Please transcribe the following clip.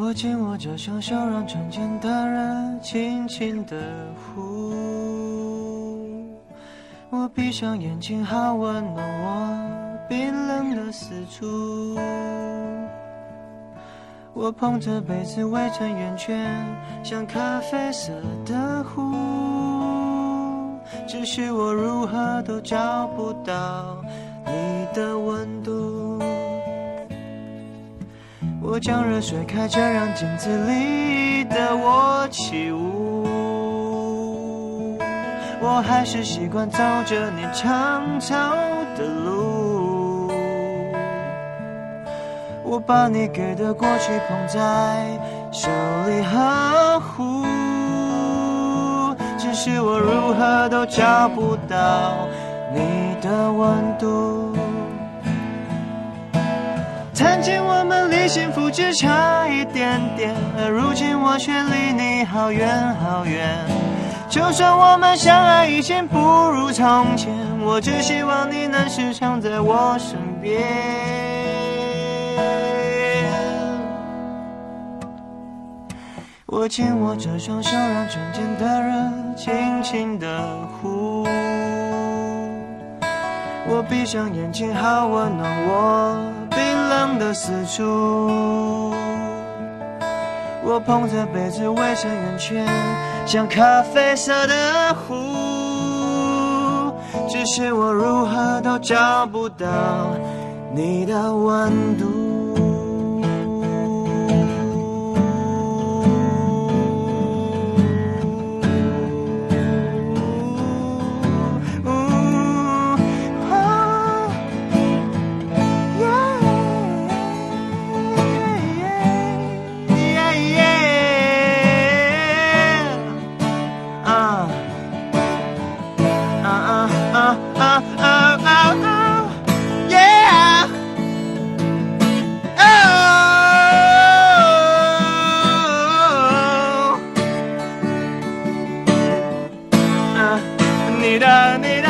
握紧我着双手，让纯净的热轻轻的呼。我闭上眼睛，好温暖我冰冷的四处。我捧着杯子围成圆圈，像咖啡色的湖。只是我如何都找不到你的温度。我将热水开着，让镜子里的我起舞。我还是习惯走着你长长的路。我把你给的过去捧在手里呵护，只是我如何都找不到你的温度。曾经我们离幸福只差一点点，而如今我却离你好远好远。就算我们相爱已经不如从前，我只希望你能时常在我身边。握紧我这双手，让纯净的热轻轻的呼。我闭上眼睛，好温暖我冰的四处。我捧着杯子围成圆圈，像咖啡色的湖。只是我如何都找不到你的温度。ni, ra, ni, ra.